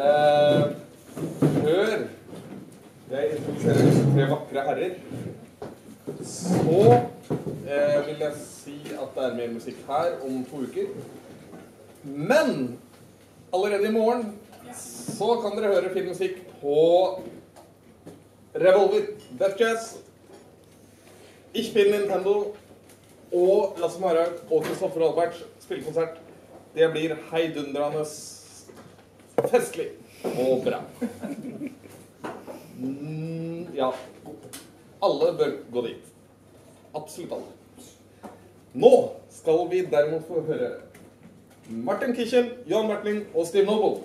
Eh, før jeg introduserer disse tre vakre herrer, så eh, vil jeg si at det er mer musikk her om to uker. Men allerede i morgen så kan dere høre filmmusikk på Revolver, Death Jazz, Ich bin Nintendo og Lasse Marhaug og Kristoffer Albert spillekonsert. Det blir heidundrende festlig og bra. Mm, ja. Alle bør gå dit. Absolutt alle. Nå skal vi derimot få høre Martin Kitchen, Jan Bertling og Steve Noble.